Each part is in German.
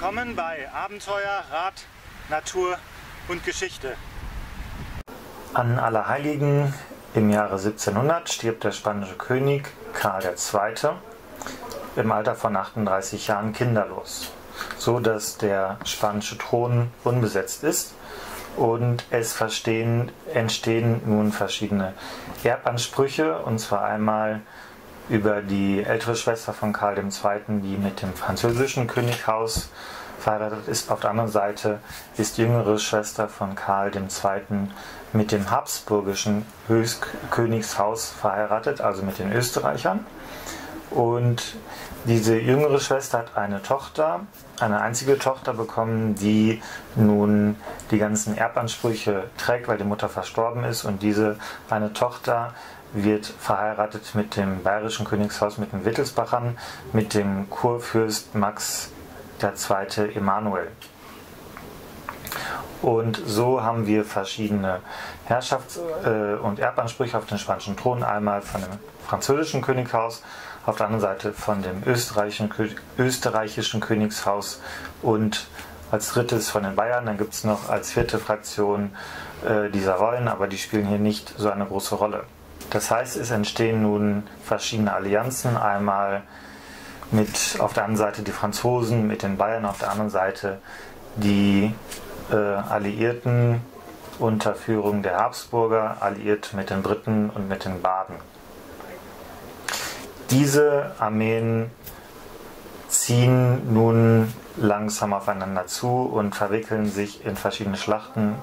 Willkommen bei Abenteuer, Rat, Natur und Geschichte. An Allerheiligen im Jahre 1700 stirbt der spanische König Karl II. im Alter von 38 Jahren kinderlos, so dass der spanische Thron unbesetzt ist und es verstehen, entstehen nun verschiedene Erbansprüche und zwar einmal über die ältere Schwester von Karl II., die mit dem französischen Könighaus verheiratet ist. Auf der anderen Seite ist die jüngere Schwester von Karl II. mit dem habsburgischen Königshaus verheiratet, also mit den Österreichern. Und diese jüngere Schwester hat eine Tochter, eine einzige Tochter bekommen, die nun die ganzen Erbansprüche trägt, weil die Mutter verstorben ist. Und diese eine Tochter wird verheiratet mit dem bayerischen Königshaus, mit den Wittelsbachern, mit dem Kurfürst Max II. Emanuel. Und so haben wir verschiedene Herrschafts- äh, und Erbansprüche auf den spanischen Thron. Einmal von dem französischen Könighaus, auf der anderen Seite von dem österreichischen, österreichischen Königshaus und als drittes von den Bayern. Dann gibt es noch als vierte Fraktion äh, die Savoyen, aber die spielen hier nicht so eine große Rolle. Das heißt, es entstehen nun verschiedene Allianzen. Einmal mit auf der einen Seite die Franzosen, mit den Bayern, auf der anderen Seite die äh, Alliierten unter Führung der Habsburger, alliiert mit den Briten und mit den Baden. Diese Armeen ziehen nun langsam aufeinander zu und verwickeln sich in verschiedene Schlachten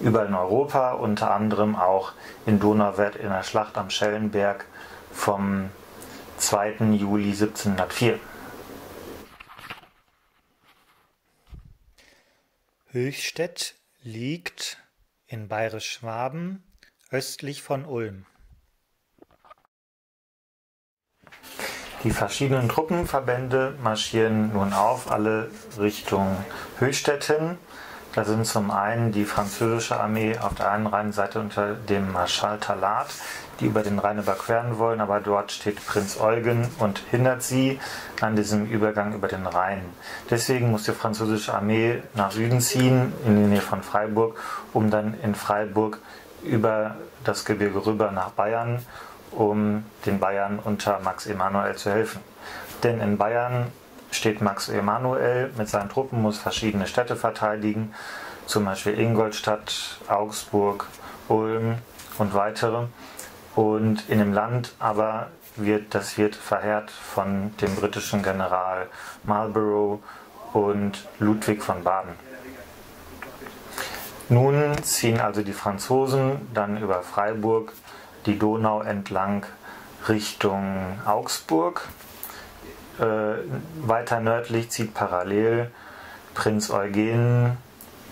überall in Europa, unter anderem auch in Donauwörth in der Schlacht am Schellenberg vom 2. Juli 1704. Höchstädt liegt in Bayerisch-Schwaben östlich von Ulm. Die verschiedenen Truppenverbände marschieren nun auf, alle Richtung Höchstädt. Da sind zum einen die französische Armee auf der einen Rheinseite unter dem Marschall Talat, die über den Rhein überqueren wollen, aber dort steht Prinz Eugen und hindert sie an diesem Übergang über den Rhein. Deswegen muss die französische Armee nach Süden ziehen, in die Nähe von Freiburg, um dann in Freiburg über das Gebirge rüber nach Bayern, um den Bayern unter Max Emanuel zu helfen. Denn in Bayern steht Max Emanuel mit seinen Truppen, muss verschiedene Städte verteidigen, zum Beispiel Ingolstadt, Augsburg, Ulm und weitere. Und in dem Land aber wird das wird verheert von dem britischen General Marlborough und Ludwig von Baden. Nun ziehen also die Franzosen dann über Freiburg die Donau entlang Richtung Augsburg. Äh, weiter nördlich zieht parallel Prinz Eugen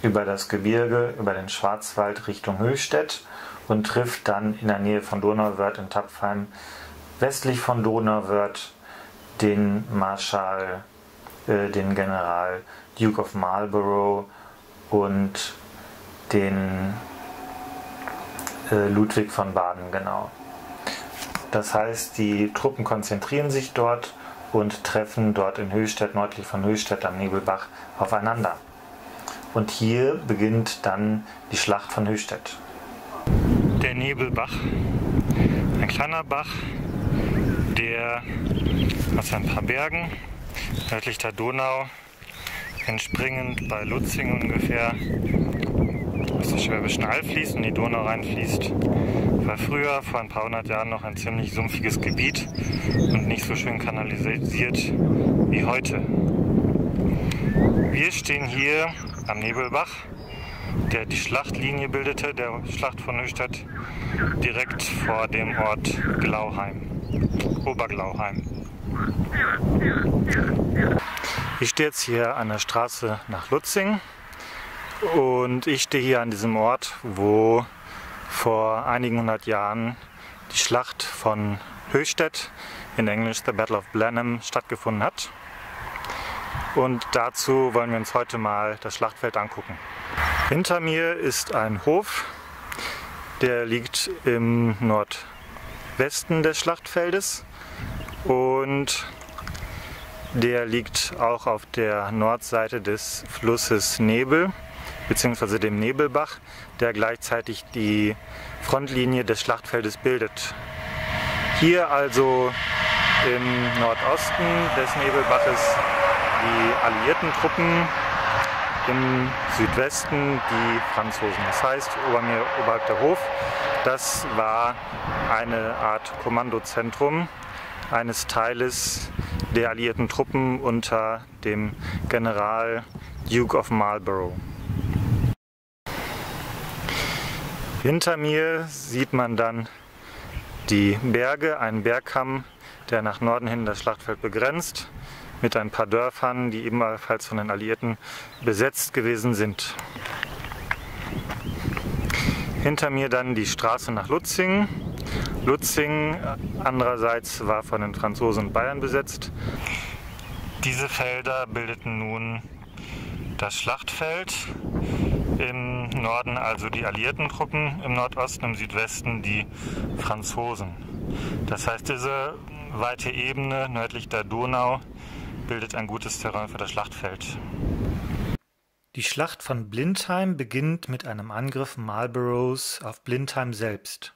über das Gebirge, über den Schwarzwald Richtung Höchstädt und trifft dann in der Nähe von Donauwörth in Tapfheim westlich von Donauwörth den Marschall, äh, den General Duke of Marlborough und den äh, Ludwig von Baden, genau. Das heißt, die Truppen konzentrieren sich dort und treffen dort in Höchstädt, nördlich von Höchstädt am Nebelbach, aufeinander. Und hier beginnt dann die Schlacht von Höchstädt. Der Nebelbach, ein kleiner Bach, der aus ein paar Bergen nördlich der Donau, entspringend bei Lutzing ungefähr, Schwäbischen Alb fließt und die Donau reinfließt, war früher, vor ein paar hundert Jahren, noch ein ziemlich sumpfiges Gebiet und nicht so schön kanalisiert wie heute. Wir stehen hier am Nebelbach, der die Schlachtlinie bildete, der Schlacht von Neustadt, direkt vor dem Ort Glauheim, Oberglauheim. Ich stehe jetzt hier an der Straße nach Lutzing und ich stehe hier an diesem Ort, wo vor einigen hundert Jahren die Schlacht von Höchstädt, in Englisch The Battle of Blenheim, stattgefunden hat. Und dazu wollen wir uns heute mal das Schlachtfeld angucken. Hinter mir ist ein Hof, der liegt im Nordwesten des Schlachtfeldes und Der liegt auch auf der Nordseite des Flusses Nebel bzw. dem Nebelbach, der gleichzeitig die Frontlinie des Schlachtfeldes bildet. Hier also im Nordosten des Nebelbaches die alliierten Truppen, im Südwesten die Franzosen. Das heißt, ober mir, oberhalb der Hof, das war eine Art Kommandozentrum eines Teiles der alliierten Truppen unter dem General Duke of Marlborough. Hinter mir sieht man dann die Berge, einen Bergkamm, der nach Norden hin das Schlachtfeld begrenzt, mit ein paar Dörfern, die ebenfalls von den Alliierten besetzt gewesen sind. Hinter mir dann die Straße nach Lutzing. Lutzing andererseits war von den Franzosen und Bayern besetzt. Diese Felder bildeten nun das Schlachtfeld. Im Norden also die alliierten Truppen, im Nordosten, im Südwesten die Franzosen. Das heißt, diese weite Ebene nördlich der Donau bildet ein gutes Terrain für das Schlachtfeld. Die Schlacht von Blindheim beginnt mit einem Angriff Marlboroughs auf Blindheim selbst.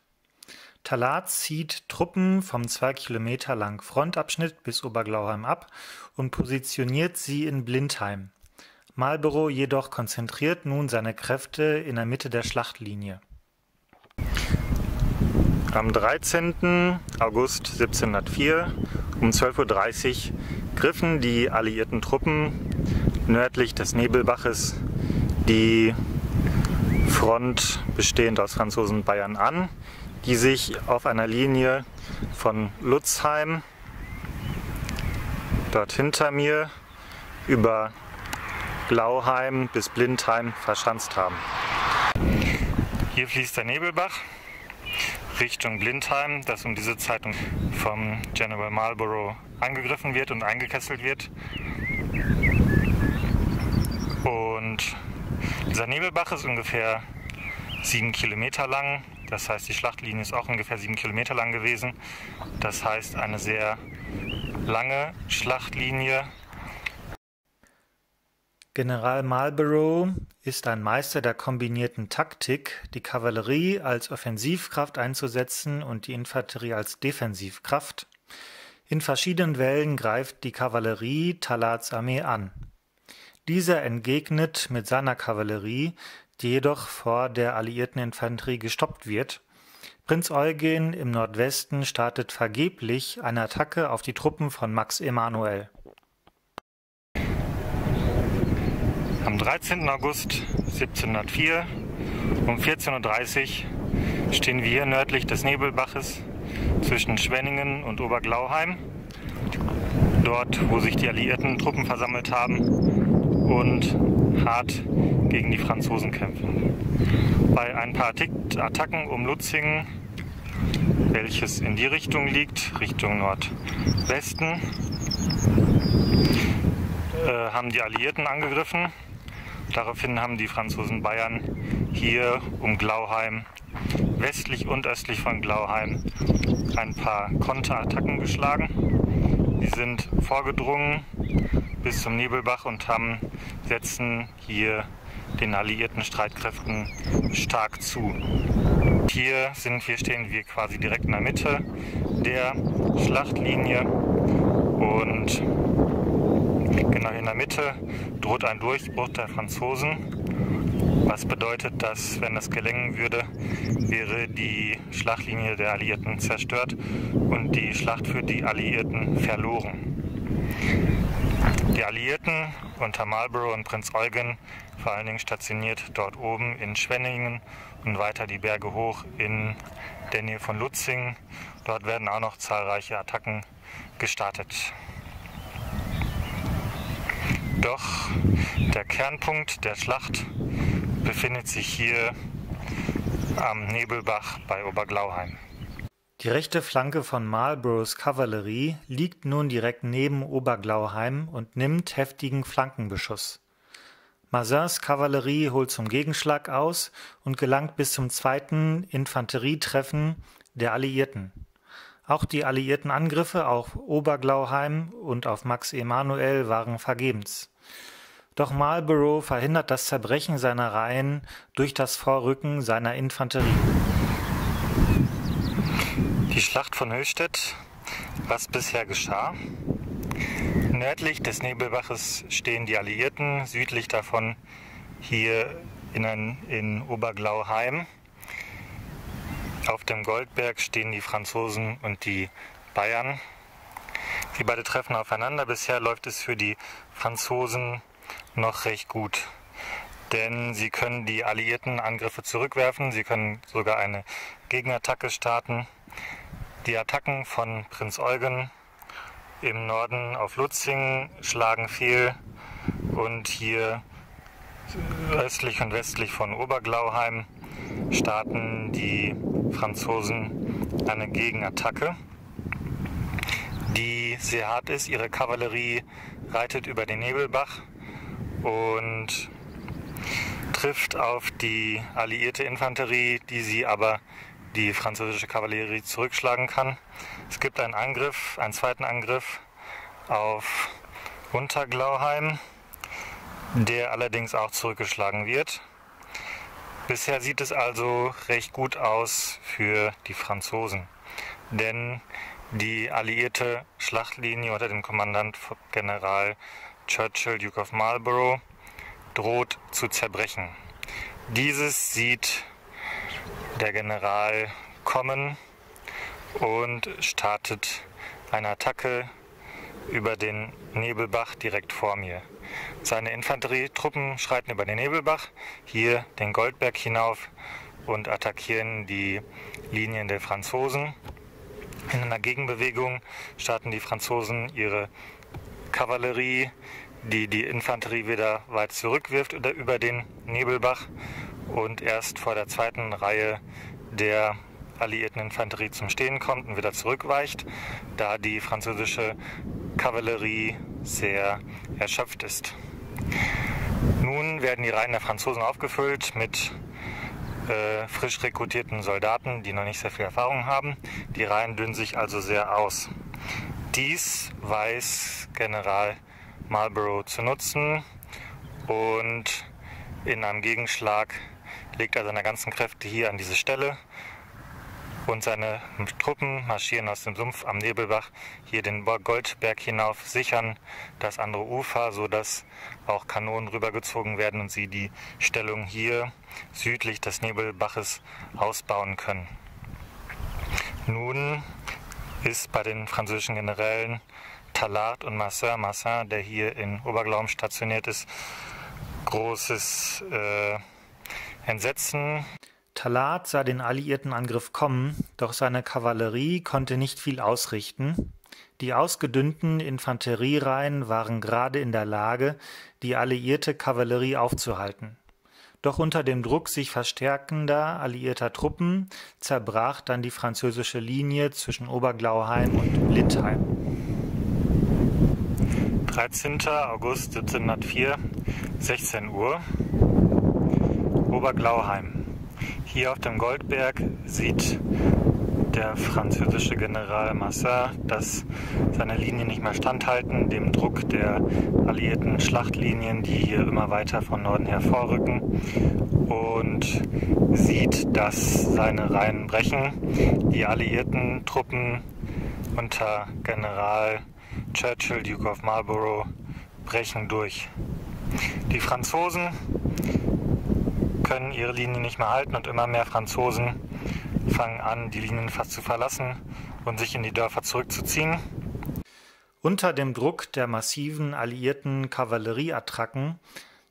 Talat zieht Truppen vom zwei Kilometer langen Frontabschnitt bis Oberglauheim ab und positioniert sie in Blindheim. Marlborough jedoch konzentriert nun seine Kräfte in der Mitte der Schlachtlinie. Am 13. August 1704 um 12.30 Uhr griffen die alliierten Truppen nördlich des Nebelbaches die Front bestehend aus Franzosen und Bayern an, die sich auf einer Linie von Lutzheim dort hinter mir über Glauheim bis Blindheim verschanzt haben. Hier fließt der Nebelbach Richtung Blindheim, das um diese Zeit vom General Marlborough angegriffen wird und eingekesselt wird. Und dieser Nebelbach ist ungefähr sieben Kilometer lang. Das heißt, die Schlachtlinie ist auch ungefähr sieben Kilometer lang gewesen. Das heißt, eine sehr lange Schlachtlinie. General Marlborough ist ein Meister der kombinierten Taktik, die Kavallerie als Offensivkraft einzusetzen und die Infanterie als Defensivkraft. In verschiedenen Wellen greift die Kavallerie Talats Armee an. Dieser entgegnet mit seiner Kavallerie, die jedoch vor der alliierten Infanterie gestoppt wird. Prinz Eugen im Nordwesten startet vergeblich eine Attacke auf die Truppen von Max Emanuel. Am 13. August 1704 um 14.30 Uhr stehen wir hier nördlich des Nebelbaches zwischen Schwenningen und Oberglauheim, dort wo sich die alliierten Truppen versammelt haben und hart gegen die Franzosen kämpfen. Bei ein paar Attacken um Lutzingen, welches in die Richtung liegt, Richtung Nordwesten, äh, haben die Alliierten angegriffen. Daraufhin haben die Franzosen Bayern hier um Glauheim, westlich und östlich von Glauheim, ein paar Konterattacken geschlagen. Die sind vorgedrungen bis zum Nebelbach und haben, setzen hier den alliierten Streitkräften stark zu. Hier sind wir, stehen wir quasi direkt in der Mitte der Schlachtlinie und genau in der Mitte droht ein Durchbruch der Franzosen. Was bedeutet, dass, wenn das gelingen würde, wäre die Schlachtlinie der Alliierten zerstört und die Schlacht für die Alliierten verloren. Die Alliierten unter Marlborough und Prinz Eugen, vor allen Dingen stationiert dort oben in Schwenningen und weiter die Berge hoch in der Nähe von Lutzing. Dort werden auch noch zahlreiche Attacken gestartet. Doch der Kernpunkt der Schlacht befindet sich hier am Nebelbach bei Oberglauheim. Die rechte Flanke von Marlboroughs Kavallerie liegt nun direkt neben Oberglauheim und nimmt heftigen Flankenbeschuss. Mazins Kavallerie holt zum Gegenschlag aus und gelangt bis zum zweiten Infanterietreffen der Alliierten. Auch die alliierten Angriffe auf Oberglauheim und auf Max Emanuel waren vergebens. Doch Marlborough verhindert das Zerbrechen seiner Reihen durch das Vorrücken seiner Infanterie. Die Schlacht von Höchstädt, was bisher geschah. Nördlich des Nebelbaches stehen die Alliierten, südlich davon hier in, in Oberglauheim. Auf dem Goldberg stehen die Franzosen und die Bayern. Die beide treffen aufeinander. Bisher läuft es für die Franzosen noch recht gut. Denn sie können die alliierten Angriffe zurückwerfen. Sie können sogar eine Gegenattacke starten. Die Attacken von Prinz Eugen im Norden auf Lutzing schlagen fehl und hier östlich und westlich von Oberglauheim starten die Franzosen eine Gegenattacke, die sehr hart ist. Ihre Kavallerie reitet über den Nebelbach und trifft auf die alliierte Infanterie, die sie aber die französische Kavallerie zurückschlagen kann. Es gibt einen Angriff, einen zweiten Angriff auf Unterglauheim, der allerdings auch zurückgeschlagen wird. Bisher sieht es also recht gut aus für die Franzosen, denn die alliierte Schlachtlinie unter dem Kommandant General Churchill, Duke of Marlborough, droht zu zerbrechen. Dieses sieht der General kommen und startet eine Attacke über den Nebelbach direkt vor mir. Seine Infanterietruppen schreiten über den Nebelbach, hier den Goldberg hinauf und attackieren die Linien der Franzosen. In einer Gegenbewegung starten die Franzosen ihre Kavallerie, die die Infanterie wieder weit zurückwirft über den Nebelbach und erst vor der zweiten Reihe der alliierten Infanterie zum Stehen kommt und wieder zurückweicht, da die französische Kavallerie sehr erschöpft ist. Nun werden die Reihen der Franzosen aufgefüllt mit äh, frisch rekrutierten Soldaten, die noch nicht sehr viel Erfahrung haben. Die Reihen dünnen sich also sehr aus. Dies weiß General Marlborough zu nutzen und in einem Gegenschlag legt er seine ganzen Kräfte hier an diese Stelle und seine Truppen marschieren aus dem Sumpf am Nebelbach hier den Goldberg hinauf, sichern das andere Ufer, sodass auch Kanonen rübergezogen werden und sie die Stellung hier südlich des Nebelbaches ausbauen können. Nun ist bei den französischen Generälen Talard und Massin, Massin, der hier in Oberglaum stationiert ist, großes äh, Entsetzen. Talat sah den alliierten Angriff kommen, doch seine Kavallerie konnte nicht viel ausrichten. Die ausgedünnten Infanteriereihen waren gerade in der Lage, die alliierte Kavallerie aufzuhalten. Doch unter dem Druck sich verstärkender alliierter Truppen zerbrach dann die französische Linie zwischen Oberglauheim und Blindheim. 13. August 1704, 16 Uhr, Oberglauheim. Hier auf dem Goldberg sieht der französische General Massin, dass seine Linien nicht mehr standhalten, dem Druck der alliierten Schlachtlinien, die hier immer weiter von Norden her vorrücken und sieht, dass seine Reihen brechen. Die alliierten Truppen unter General Churchill, Duke of Marlborough, brechen durch. Die Franzosen können ihre Linie nicht mehr halten und immer mehr Franzosen fangen an, die Linien fast zu verlassen und sich in die Dörfer zurückzuziehen. Unter dem Druck der massiven alliierten Kavallerieattacken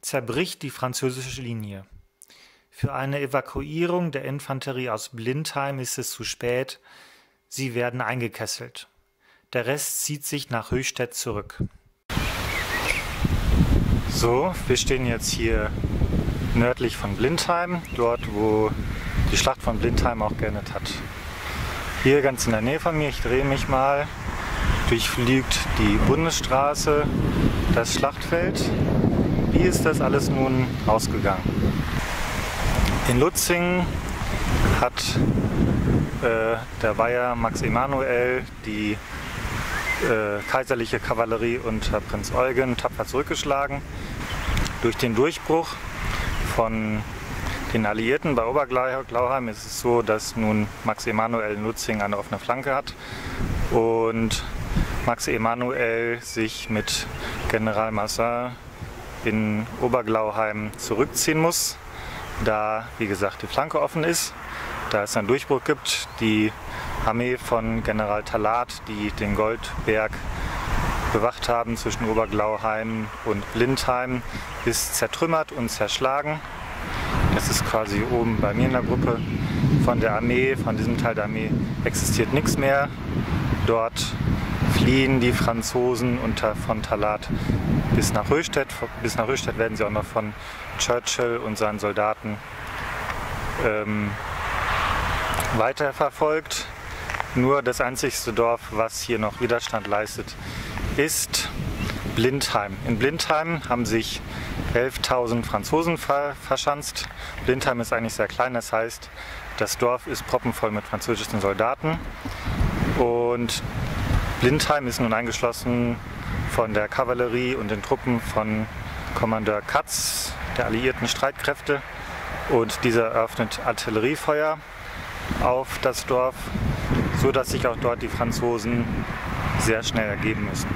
zerbricht die französische Linie. Für eine Evakuierung der Infanterie aus Blindheim ist es zu spät, sie werden eingekesselt. Der Rest zieht sich nach Höchstädt zurück. So, wir stehen jetzt hier nördlich von Blindheim, dort wo die Schlacht von Blindheim auch geendet hat. Hier ganz in der Nähe von mir, ich drehe mich mal, durchfliegt die Bundesstraße das Schlachtfeld. Wie ist das alles nun ausgegangen? In Lutzing hat Äh, war ja Max Emanuel, die äh, kaiserliche Kavallerie unter Prinz Eugen tapfer zurückgeschlagen. Durch den Durchbruch von den Alliierten bei Oberglauheim ist es so, dass nun Max Emanuel Nutzing eine offene Flanke hat und Max Emanuel sich mit General Massin in Oberglauheim zurückziehen muss, da wie gesagt die Flanke offen ist, da es einen Durchbruch gibt. Die Armee von General Talat, die den Goldberg bewacht haben zwischen Oberglauheim und Blindheim, ist zertrümmert und zerschlagen. Das ist quasi oben bei mir in der Gruppe. Von der Armee, von diesem Teil der Armee existiert nichts mehr. Dort fliehen die Franzosen unter von Talat bis nach Röstedt. Bis nach Röstedt werden sie auch noch von Churchill und seinen Soldaten ähm, weiterverfolgt. Nur das einzigste Dorf, was hier noch Widerstand leistet, ist Blindheim. In Blindheim haben sich 11.000 Franzosen ver verschanzt. Blindheim ist eigentlich sehr klein, das heißt, das Dorf ist proppenvoll mit französischen Soldaten. Und Blindheim ist nun eingeschlossen von der Kavallerie und den Truppen von Kommandeur Katz der alliierten Streitkräfte. Und dieser eröffnet Artilleriefeuer auf das Dorf so dass sich auch dort die Franzosen sehr schnell ergeben müssen.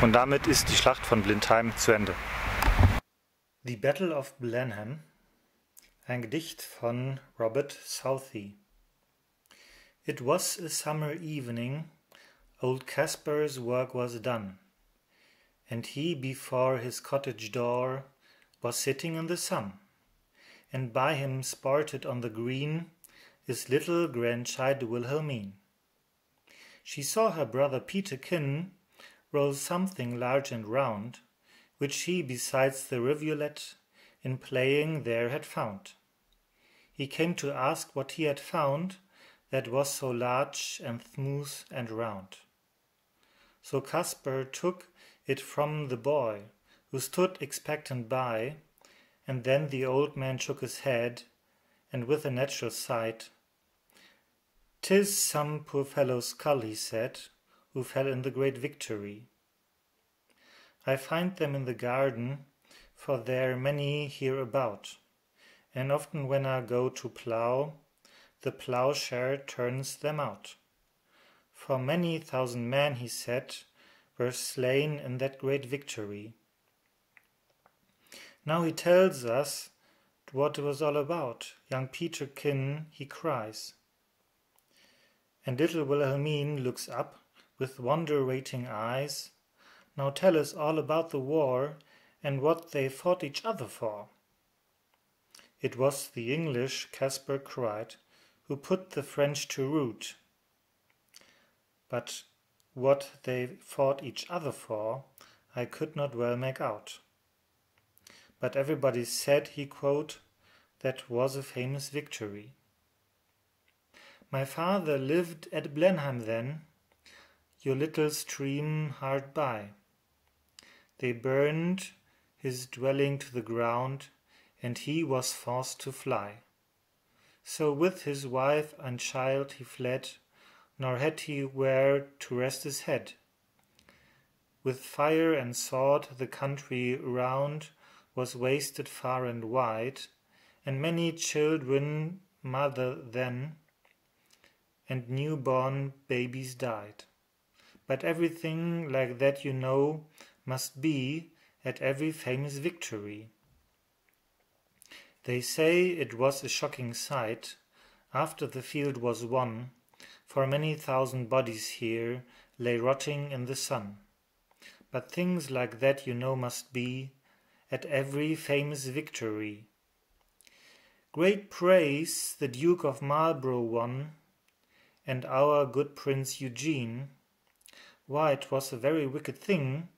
Und damit ist die Schlacht von Blindheim zu Ende. The Battle of Blenheim, ein Gedicht von Robert Southey. It was a summer evening, old Caspar's work was done, and he before his cottage door was sitting in the sun, and by him sported on the green his little grandchild Wilhelmine. She saw her brother Peterkin roll something large and round, which he besides the rivulet in playing there had found. He came to ask what he had found that was so large and smooth and round. So Caspar took it from the boy, who stood expectant by, and then the old man shook his head, and with a natural sight "'Tis some poor fellow's skull," he said, "who fell in the great victory. I find them in the garden, for there are many here about, and often when I go to plough, the ploughshare turns them out. For many thousand men, he said, were slain in that great victory. Now he tells us what it was all about. Young Peterkin, he cries and little Wilhelmine looks up with wonder-waiting eyes. Now tell us all about the war and what they fought each other for. It was the English, Caspar cried, who put the French to rout. But what they fought each other for, I could not well make out. But everybody said, he quote, that was a famous victory. My father lived at Blenheim then, your little stream hard by. They burned his dwelling to the ground, and he was forced to fly. So with his wife and child he fled, nor had he where to rest his head. With fire and sword the country round was wasted far and wide, and many children mother then and newborn babies died. But everything like that you know must be at every famous victory. They say it was a shocking sight after the field was won, for many thousand bodies here lay rotting in the sun. But things like that you know must be at every famous victory. Great praise the Duke of Marlborough won and our good Prince Eugene. Why, it was a very wicked thing,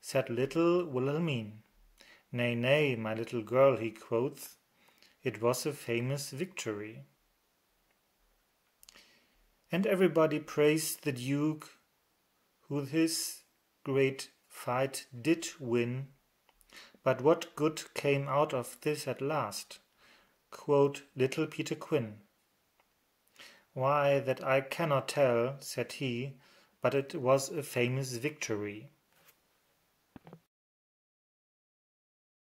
said little Wilhelmine. Nay, nay, my little girl, he quoth, it was a famous victory. And everybody praised the Duke, who his great fight did win. But what good came out of this at last? quote little Peter Quinn. Why, that I cannot tell, said he, but it was a famous victory.